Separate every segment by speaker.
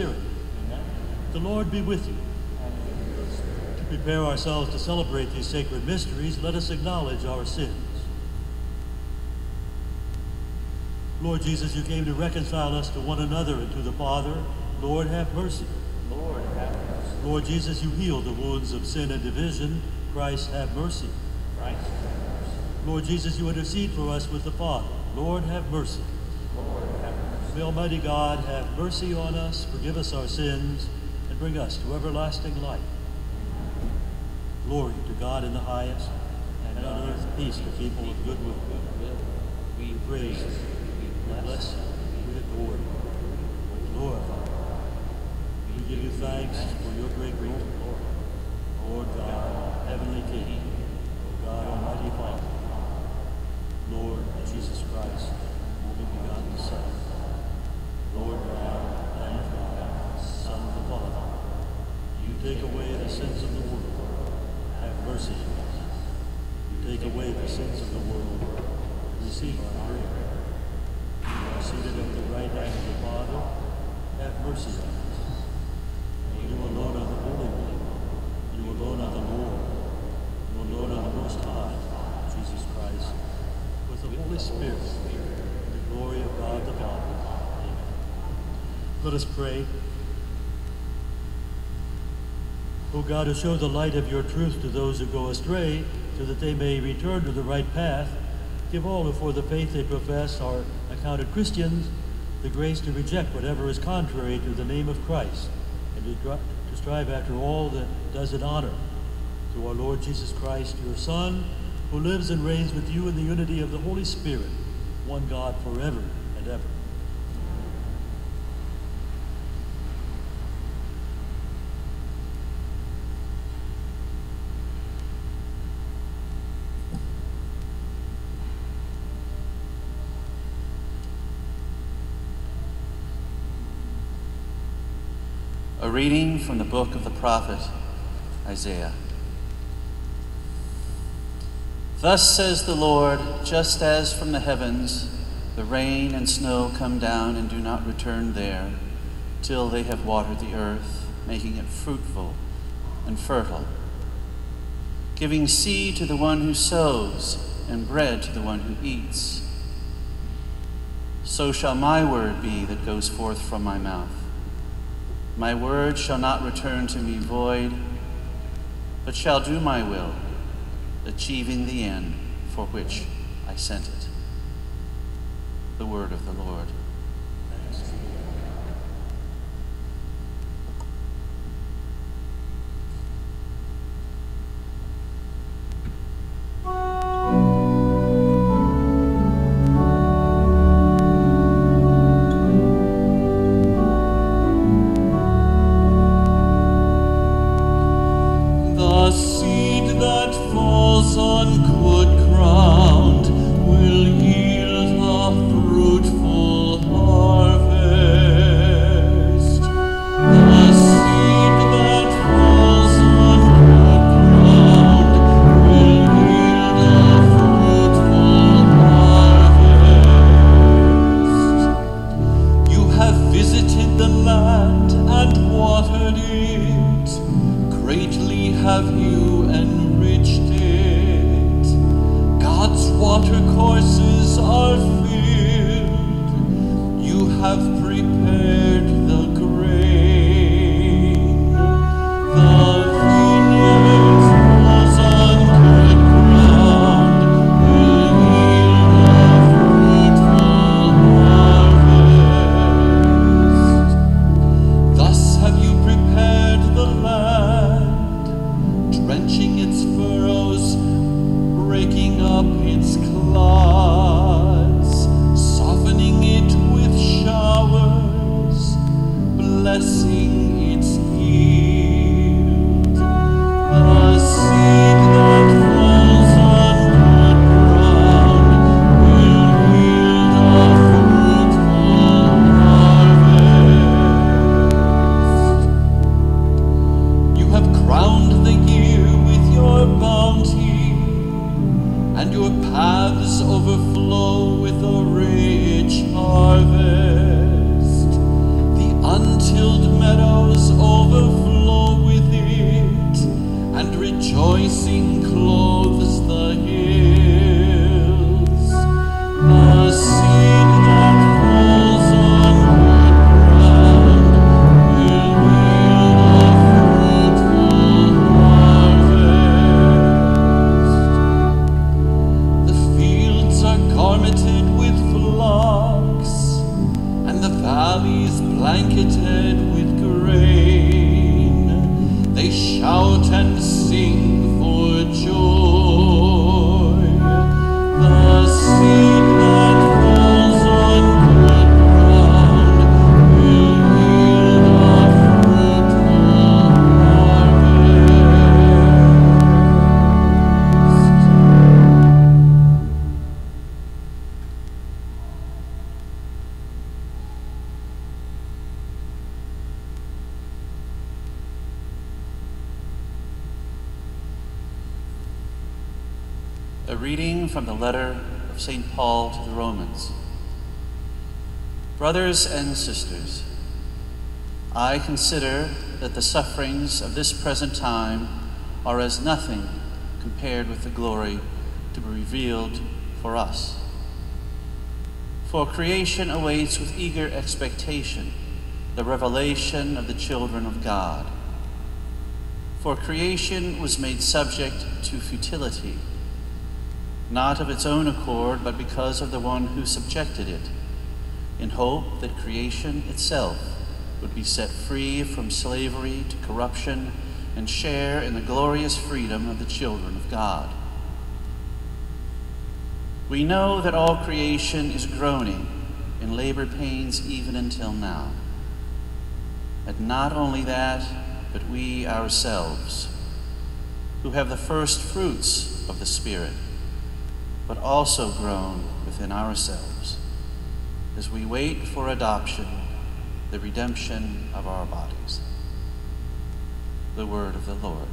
Speaker 1: and of the Spirit. Lord be with you. To prepare ourselves to celebrate these sacred mysteries, let us acknowledge our sins. Lord Jesus, you came to reconcile us to one another and to the Father. Lord, have mercy.
Speaker 2: Lord, have mercy.
Speaker 1: Lord Jesus, you healed the wounds of sin and division. Christ, have mercy.
Speaker 2: Christ, have mercy.
Speaker 1: Lord Jesus, you intercede for us with the Father. Lord, have mercy.
Speaker 2: Lord, have mercy.
Speaker 1: May Almighty God have mercy on us, forgive us our sins, and bring us to everlasting life. Glory to God in the highest, and on earth peace to people of good will.
Speaker 2: We
Speaker 1: praise you.
Speaker 2: We bless
Speaker 1: you, we adore you, we glorify you. We give you thanks for your great glory. Lord God, heavenly King, God, almighty Father, Lord Jesus Christ, Lord God, Lamb of God, Son of the Father, you take away the sins of the world, have mercy on us. You take away the sins of the world, receive our prayer. You are seated at the right hand of the Father, have mercy on us. You alone are the Holy One. You alone are the Lord. You alone are the Most High, Jesus Christ, with the Holy Spirit, and the glory of God the Father. Amen. Let us pray. O God, who show the light of your truth to those who go astray, so that they may return to the right path, give all who for the faith they profess are accounted Christians the grace to reject whatever is contrary to the name of Christ, and to, strive after all that does it honor. Through our Lord Jesus Christ, your Son, who lives and reigns with you in the unity of the Holy Spirit, one God forever and ever.
Speaker 3: Reading from the book of the prophet Isaiah. Thus says the Lord, just as from the heavens the rain and snow come down and do not return there, till they have watered the earth, making it fruitful and fertile, giving seed to the one who sows and bread to the one who eats. So shall my word be that goes forth from my mouth. My word shall not return to me void, but shall do my will, achieving the end for which I sent it. The word of the Lord. Brothers and sisters, I consider that the sufferings of this present time are as nothing compared with the glory to be revealed for us. For creation awaits with eager expectation the revelation of the children of God. For creation was made subject to futility not of its own accord, but because of the one who subjected it, in hope that creation itself would be set free from slavery to corruption and share in the glorious freedom of the children of God. We know that all creation is groaning in labor pains even until now. And not only that, but we ourselves, who have the first fruits of the Spirit, but also groan within ourselves as we wait for adoption, the redemption of our bodies. The word of the Lord.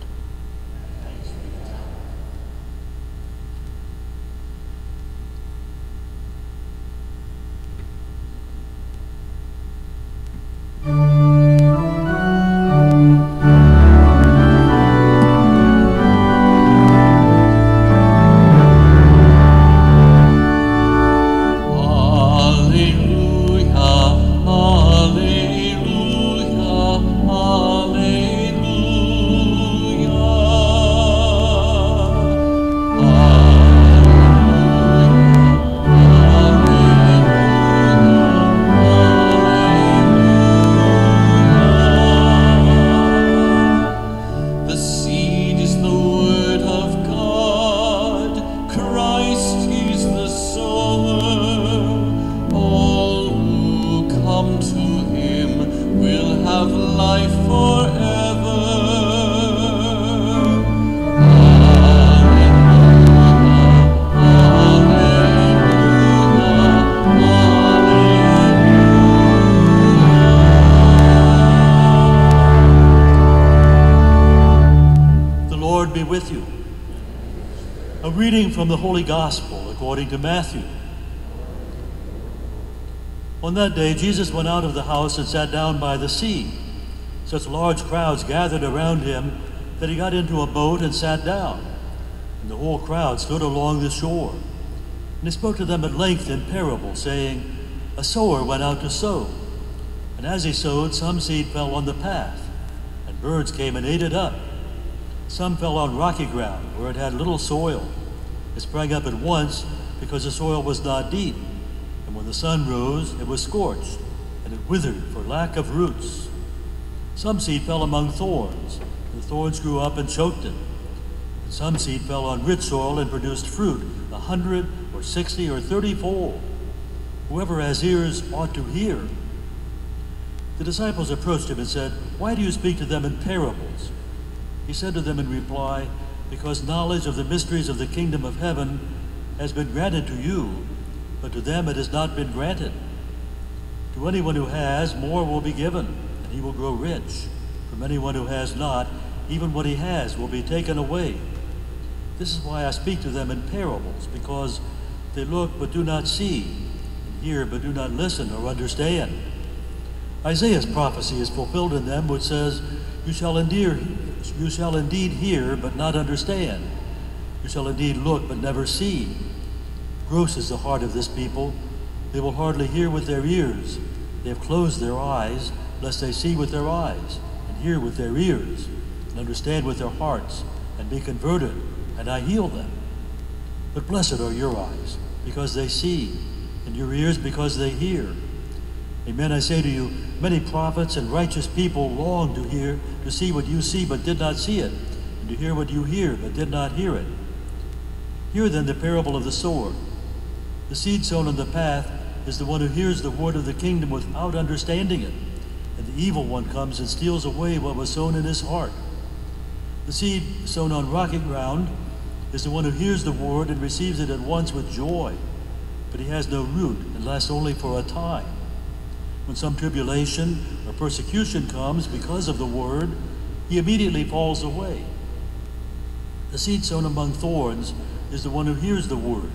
Speaker 1: From the Holy Gospel according to Matthew. On that day, Jesus went out of the house and sat down by the sea. Such large crowds gathered around him that he got into a boat and sat down. And the whole crowd stood along the shore. And he spoke to them at length in parable, saying, A sower went out to sow. And as he sowed, some seed fell on the path, and birds came and ate it up. Some fell on rocky ground, where it had little soil. It sprang up at once because the soil was not deep. And when the sun rose, it was scorched, and it withered for lack of roots. Some seed fell among thorns, the thorns grew up and choked it. And some seed fell on rich soil and produced fruit, a hundred or sixty or thirty fold. Whoever has ears ought to hear. The disciples approached him and said, Why do you speak to them in parables? He said to them in reply, because knowledge of the mysteries of the kingdom of heaven has been granted to you, but to them it has not been granted. To anyone who has, more will be given, and he will grow rich. From anyone who has not, even what he has will be taken away. This is why I speak to them in parables, because they look but do not see, and hear but do not listen or understand. Isaiah's prophecy is fulfilled in them, which says, You shall endure you shall indeed hear, but not understand. You shall indeed look, but never see. Gross is the heart of this people. They will hardly hear with their ears. They have closed their eyes, lest they see with their eyes, and hear with their ears, and understand with their hearts, and be converted, and I heal them. But blessed are your eyes, because they see, and your ears, because they hear. Amen, I say to you, many prophets and righteous people longed to hear, to see what you see, but did not see it, and to hear what you hear, but did not hear it. Hear then the parable of the sower. The seed sown on the path is the one who hears the word of the kingdom without understanding it, and the evil one comes and steals away what was sown in his heart. The seed sown on rocky ground is the one who hears the word and receives it at once with joy, but he has no root and lasts only for a time. When some tribulation or persecution comes because of the word, he immediately falls away. The seed sown among thorns is the one who hears the word,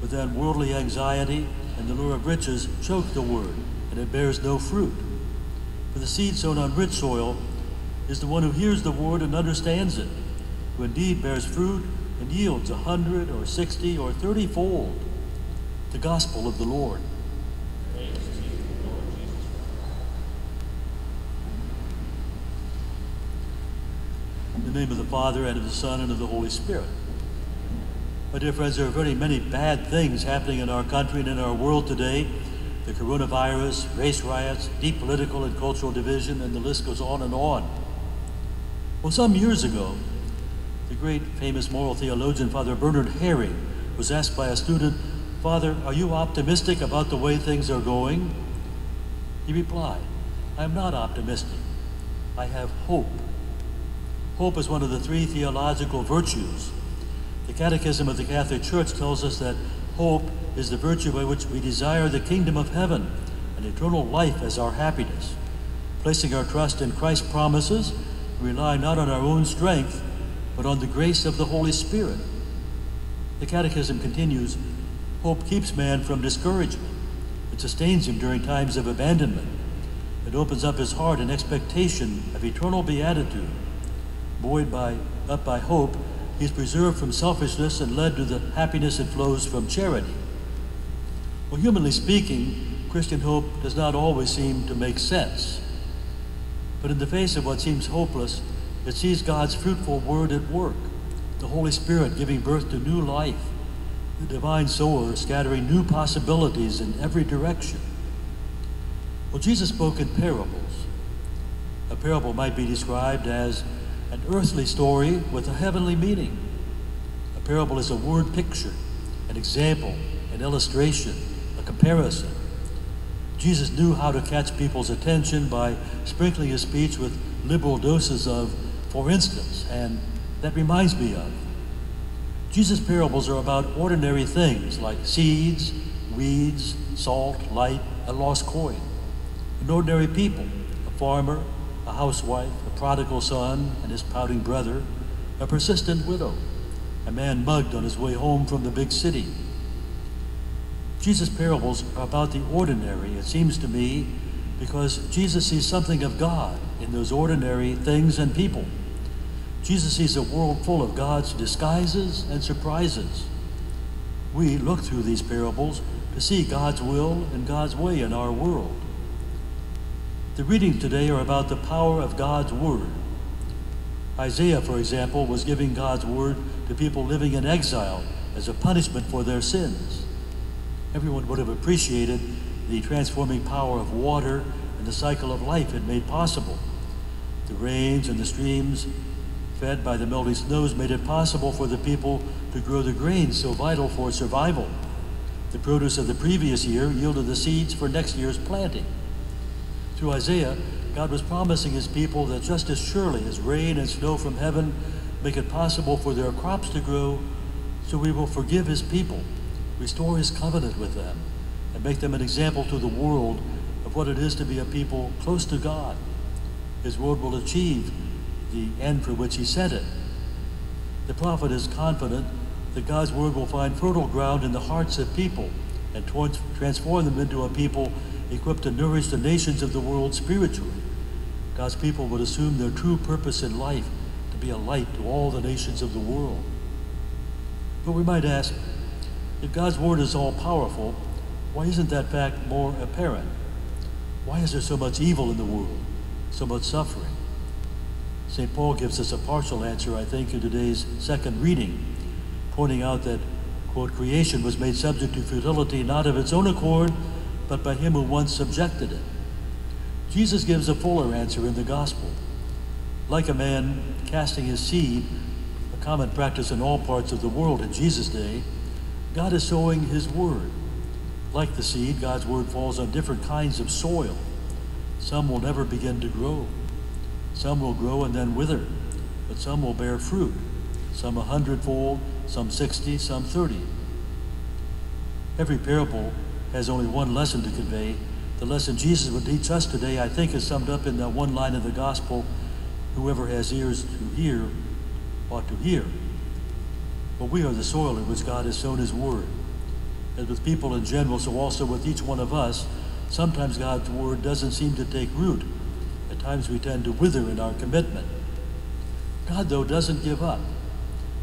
Speaker 1: but then worldly anxiety and the lure of riches choke the word, and it bears no fruit. For the seed sown on rich soil is the one who hears the word and understands it, who indeed bears fruit and yields a hundred or sixty or thirty fold. The gospel of the Lord.
Speaker 2: Praise to you, Lord Jesus Christ.
Speaker 1: The name of the Father, and of the Son, and of the Holy Spirit. My dear friends, there are very many bad things happening in our country and in our world today. The coronavirus, race riots, deep political and cultural division, and the list goes on and on. Well, some years ago, the great famous moral theologian, Father Bernard Häring, was asked by a student, Father, are you optimistic about the way things are going? He replied, I am not optimistic. I have hope. Hope is one of the three theological virtues. The Catechism of the Catholic Church tells us that hope is the virtue by which we desire the kingdom of heaven and eternal life as our happiness. Placing our trust in Christ's promises, we rely not on our own strength, but on the grace of the Holy Spirit. The Catechism continues Hope keeps man from discouragement. It sustains him during times of abandonment. It opens up his heart in expectation of eternal beatitude. Buoyed by, up by hope, he is preserved from selfishness and led to the happiness that flows from charity. Well, humanly speaking, Christian hope does not always seem to make sense. But in the face of what seems hopeless, it sees God's fruitful word at work, the Holy Spirit giving birth to new life, the divine sower scattering new possibilities in every direction. Well, Jesus spoke in parables. A parable might be described as an earthly story with a heavenly meaning. A parable is a word picture, an example, an illustration, a comparison. Jesus knew how to catch people's attention by sprinkling his speech with liberal doses of, for instance, and that reminds me of. Jesus' parables are about ordinary things like seeds, weeds, salt, light, a lost coin. And ordinary people, a farmer, housewife, a prodigal son and his pouting brother, a persistent widow, a man mugged on his way home from the big city. Jesus' parables are about the ordinary, it seems to me, because Jesus sees something of God in those ordinary things and people. Jesus sees a world full of God's disguises and surprises. We look through these parables to see God's will and God's way in our world. The readings today are about the power of God's Word. Isaiah, for example, was giving God's Word to people living in exile as a punishment for their sins. Everyone would have appreciated the transforming power of water and the cycle of life it made possible. The rains and the streams fed by the melting snows made it possible for the people to grow the grains so vital for survival. The produce of the previous year yielded the seeds for next year's planting. Through Isaiah, God was promising his people that just as surely as rain and snow from heaven make it possible for their crops to grow, so we will forgive his people, restore his covenant with them, and make them an example to the world of what it is to be a people close to God. His word will achieve the end for which he sent it. The prophet is confident that God's word will find fertile ground in the hearts of people and transform them into a people equipped to nourish the nations of the world spiritually. God's people would assume their true purpose in life to be a light to all the nations of the world. But we might ask, if God's word is all powerful, why isn't that fact more apparent? Why is there so much evil in the world, so much suffering? St. Paul gives us a partial answer, I think, in today's second reading, pointing out that, quote, creation was made subject to futility not of its own accord, but by him who once subjected it. Jesus gives a fuller answer in the gospel. Like a man casting his seed, a common practice in all parts of the world in Jesus' day, God is sowing his word. Like the seed, God's word falls on different kinds of soil. Some will never begin to grow. Some will grow and then wither, but some will bear fruit, some a hundredfold, some sixty, some thirty. Every parable has only one lesson to convey. The lesson Jesus would teach us today, I think, is summed up in that one line of the gospel whoever has ears to hear ought to hear. but we are the soil in which God has sown His Word. As with people in general, so also with each one of us, sometimes God's Word doesn't seem to take root. At times we tend to wither in our commitment. God, though, doesn't give up.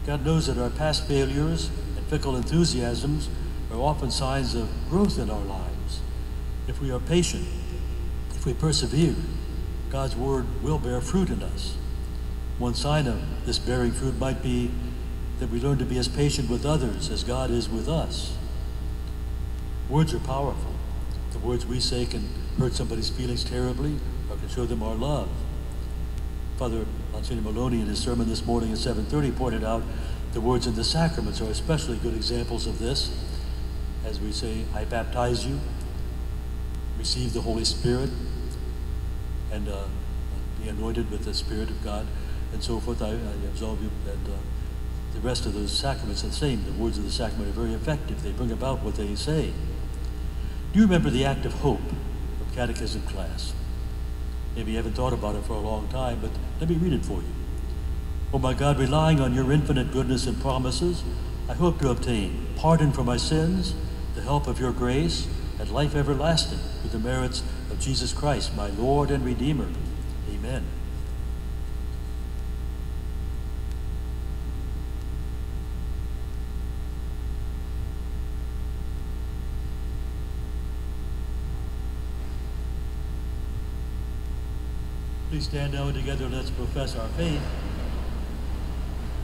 Speaker 1: God knows that our past failures and fickle enthusiasms are often signs of growth in our lives. If we are patient, if we persevere, God's Word will bear fruit in us. One sign of this bearing fruit might be that we learn to be as patient with others as God is with us. Words are powerful. The words we say can hurt somebody's feelings terribly or can show them our love. Father Monsignor Maloney in his sermon this morning at 7.30 pointed out the words in the sacraments are especially good examples of this. As we say, I baptize you, receive the Holy Spirit, and uh, be anointed with the Spirit of God, and so forth. I, I absolve you. And uh, the rest of those sacraments are the same. The words of the sacrament are very effective. They bring about what they say. Do you remember the act of hope of catechism class? Maybe you haven't thought about it for a long time, but let me read it for you. Oh my God, relying on your infinite goodness and promises, I hope to obtain pardon for my sins, the help of your grace, and life everlasting through the merits of Jesus Christ, my Lord and Redeemer. Amen. Please stand now together. and Let's profess our faith.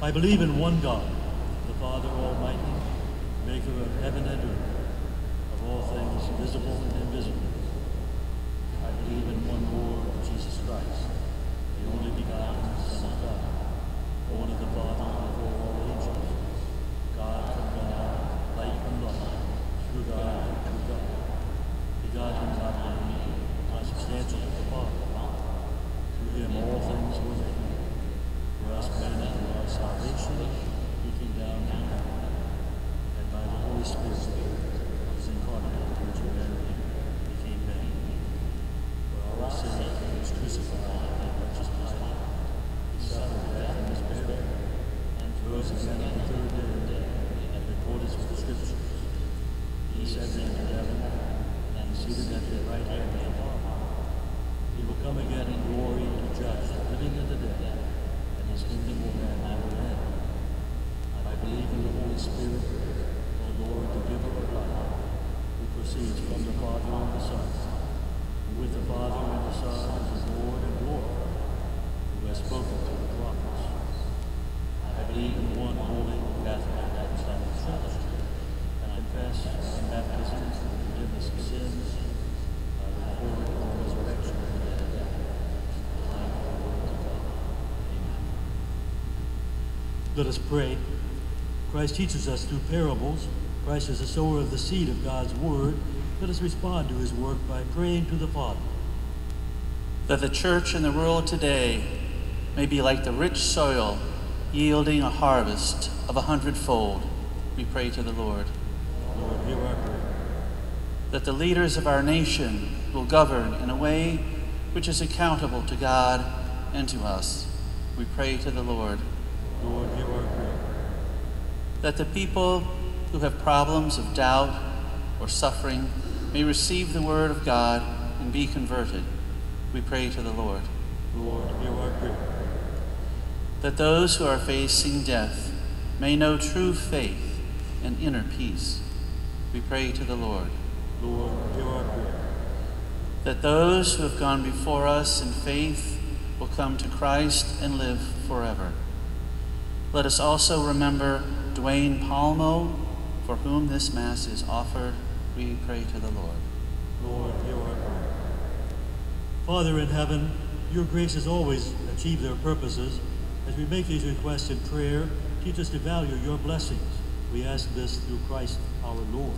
Speaker 1: I believe in one God, the Father Almighty, maker of heaven and earth, all things visible and invisible. I believe in one Lord, Jesus Christ, the only begotten Son of God, born of the Father before all ages, God from God, light from light, true God true God, begotten not made, consubstantial with the Father. Through him all things were made. For us men and for our salvation, he came down from heaven, and by the Holy Spirit was incarnate of the Virgin Mary, became man. For our sake he was crucified and purchased his life. He suffered death and was buried, and rose again on the third day, and recorded with the Scriptures. He ascended into heaven, and seated at the right hand of the Father. He will come again in glory to judge the living and the dead, and his kingdom will have no end. I believe in the Holy Spirit, the Lord, the giver of life, who proceeds from the Father and the Son, who with the Father and the Son is the Lord and Lord, who has spoken to the prophets. I believe in one holy Catholic apostolic church, and confess in baptism the forgiveness of sins, I look forward to the resurrection of the dead. and life of the world to come. Amen. Let us pray. Christ teaches us through parables. Christ is the sower of the seed of God's word. Let us respond to his work by praying to the Father.
Speaker 3: that the church and the world today may be like the rich soil, yielding a harvest of a hundredfold. We pray to the Lord.
Speaker 1: Lord, hear our prayer.
Speaker 3: That the leaders of our nation will govern in a way which is accountable to God and to us. We pray to the Lord.
Speaker 1: Lord, hear our prayer.
Speaker 3: That the people who have problems of doubt or suffering may receive the word of God and be converted. We pray to the Lord.
Speaker 1: Lord, hear our prayer.
Speaker 3: that those who are facing death may know true faith and inner peace. We pray to the Lord.
Speaker 1: Lord, hear our prayer.
Speaker 3: That those who have gone before us in faith will come to Christ and live forever. Let us also remember Dwayne Palmo, for whom this Mass is offered. We pray to the Lord.
Speaker 1: Lord, hear our prayer. Father in heaven, your graces always achieve their purposes. As we make these requests in prayer, teach us to value your blessings. We ask this through Christ our Lord.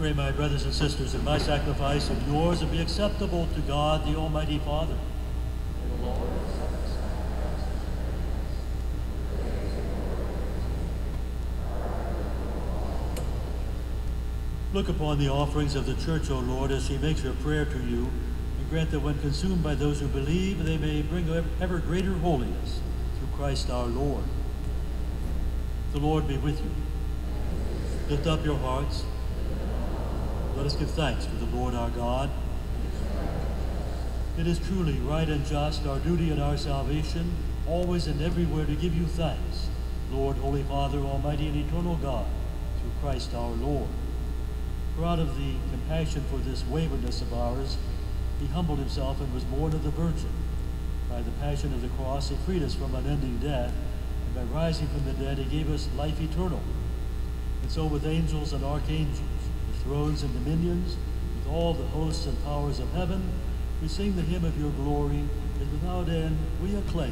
Speaker 1: Pray, my brothers and sisters, that my sacrifice and yours will be acceptable to God, the Almighty Father. Look upon the offerings of the church, O Lord, as she makes her prayer to you, and grant that when consumed by those who believe, they may bring ever greater holiness through Christ our Lord. The Lord be with you. Lift up your hearts. Let us give thanks to the Lord our God. It is truly right and just, our duty and our salvation, always and everywhere to give you thanks, Lord, Holy Father, Almighty and eternal God, through Christ our Lord. For out of the compassion for this waywardness of ours, he humbled himself and was born of the Virgin. By the passion of the cross, he freed us from unending death, and by rising from the dead, he gave us life eternal. And so with angels and archangels, thrones and dominions, with all the hosts and powers of heaven, we sing the hymn of your glory, and without end we acclaim.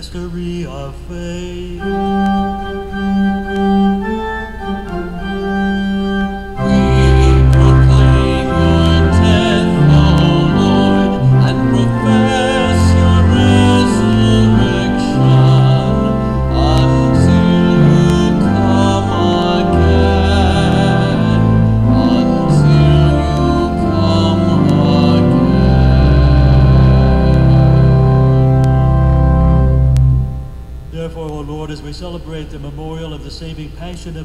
Speaker 1: mystery of faith.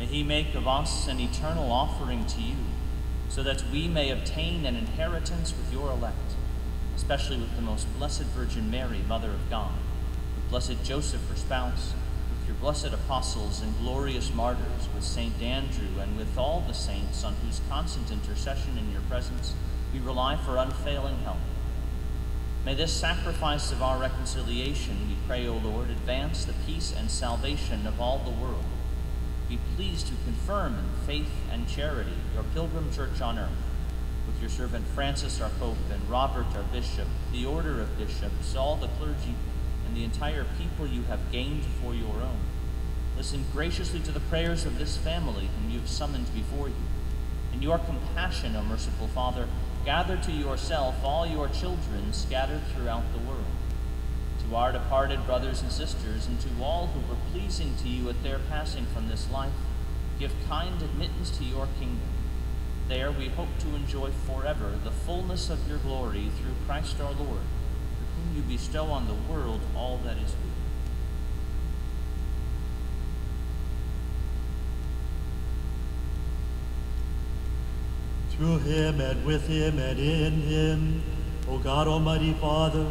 Speaker 2: May he make of us an eternal offering to you, so that we may obtain an inheritance with your elect, especially with the most blessed Virgin Mary, Mother of God, with blessed Joseph, her spouse, with your blessed apostles and glorious martyrs, with Saint Andrew, and with all the saints on whose constant intercession in your presence we rely for unfailing help. May this sacrifice of our reconciliation, we pray, O Lord, advance the peace and salvation of all the world. Be pleased to confirm in faith and charity your pilgrim church on earth, with your servant Francis, our Pope, and Robert, our Bishop, the order of bishops, all the clergy, and the entire people you have gained for your own. Listen graciously to the prayers of this family whom you have summoned before you. In your compassion, O merciful Father, gather to yourself all your children scattered throughout the world. To our departed brothers and sisters, and to all who were pleasing to you at their passing from this life, give kind admittance to your kingdom. There we hope to enjoy forever the fullness of your glory through Christ our Lord, through whom you bestow on the world all that is good.
Speaker 1: Through him and with him and in him, O God Almighty Father,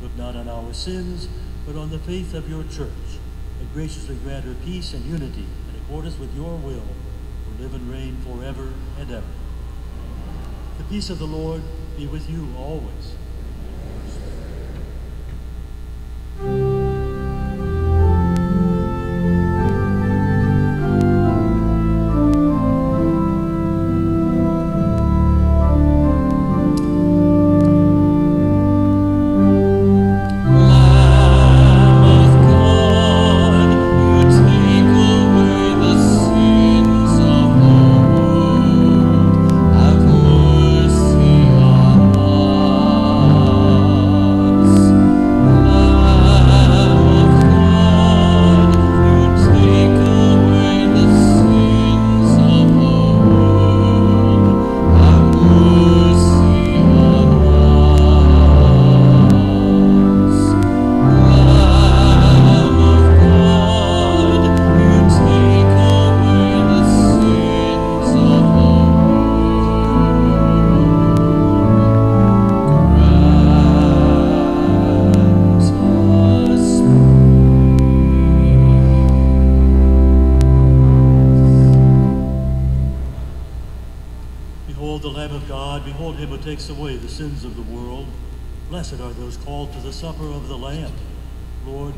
Speaker 1: look not on our sins, but on the faith of your church and graciously grant her peace and unity in accordance with your will, who live and reign forever and ever. The peace of the Lord be with you always.
Speaker 4: Sins of the world.
Speaker 1: Blessed are those called to the supper of the Lamb. Lord,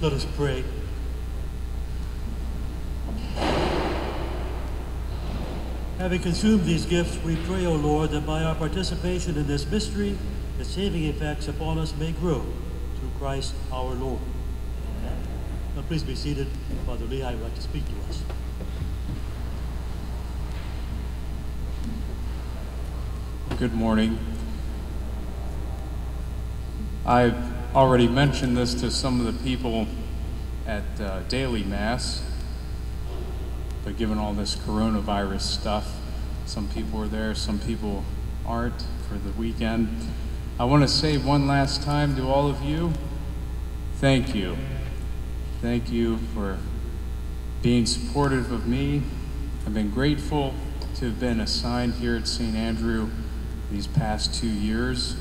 Speaker 1: Let us pray. Having consumed these gifts, we pray, O Lord, that by our participation in this mystery, the saving effects upon us may grow through Christ our Lord. Amen. Now please be seated. Father Lehi would like to speak to us.
Speaker 5: Good morning. I've already mentioned this to some of the people at uh, daily mass, but given all this coronavirus stuff, some people are there, some people aren't for the weekend. I want to say one last time to all of you, thank you. Thank you for being supportive of me. I've been grateful to have been assigned here at St. Andrew these past two years.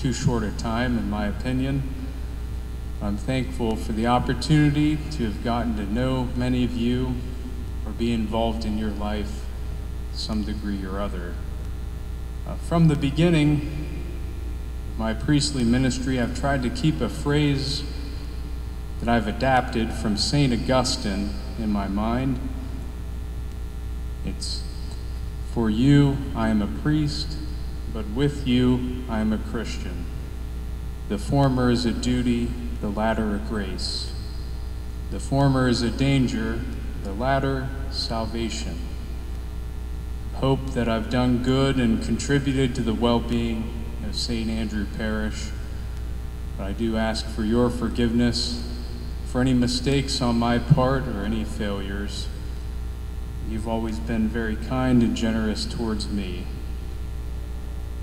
Speaker 5: Too short a time, in my opinion. I'm thankful for the opportunity to have gotten to know many of you or be involved in your life some degree or other. Uh, from the beginning of my priestly ministry, I've tried to keep a phrase that I've adapted from St. Augustine in my mind. It's, For you I am a priest, but with you I am a Christian. The former is a duty, the latter a grace. The former is a danger, the latter salvation. Hope that I've done good and contributed to the well being of St. Andrew Parish. But I do ask for your forgiveness for any mistakes on my part or any failures. You've always been very kind and generous towards me.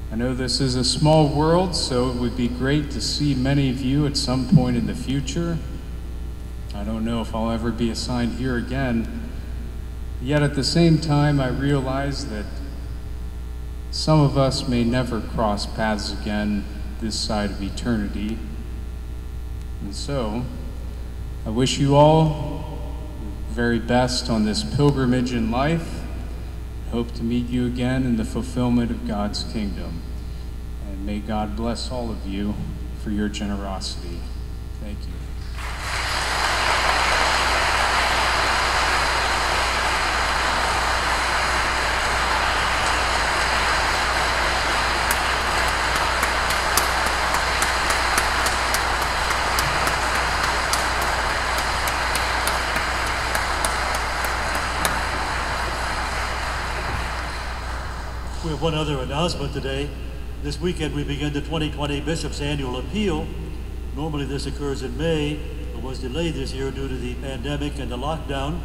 Speaker 5: I know this is a small world, so it would be great to see many of you at some point in the future. I don't know if I'll ever be assigned here again. Yet at the same time, I realize that some of us may never cross paths again this side of eternity. And so, I wish you all the very best on this pilgrimage in life. Hope to meet you again in the fulfillment of God's kingdom. And may God bless all of you for your generosity. Thank you.
Speaker 1: We have one other announcement today. This weekend we begin the 2020 Bishop's Annual Appeal. Normally this occurs in May, but was delayed this year due to the pandemic and the lockdown.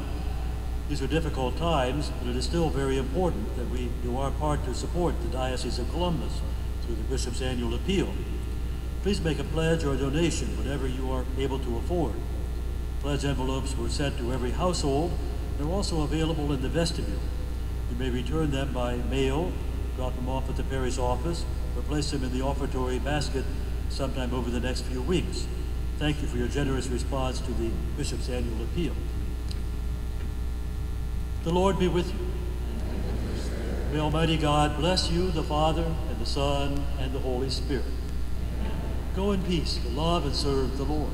Speaker 1: These are difficult times, but it is still very important that we do our part to support the Diocese of Columbus through the Bishop's Annual Appeal. Please make a pledge or a donation, whatever you are able to afford. Pledge envelopes were sent to every household. They're also available in the vestibule. You may return them by mail, drop them off at the parish office, or place them in the offertory basket sometime over the next few weeks. Thank you for your generous response to the Bishop's Annual Appeal. The Lord be with you. May Almighty God bless you, the Father, and the Son, and the Holy Spirit. Go in peace to love and serve the Lord.